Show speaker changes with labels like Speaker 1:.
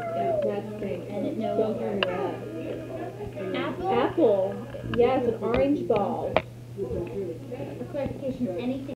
Speaker 1: That's pink.
Speaker 2: And it no
Speaker 1: Goes
Speaker 2: longer.
Speaker 1: on red.
Speaker 2: Apple?
Speaker 1: Apple. Yes, an orange ball.
Speaker 2: A clarification, anything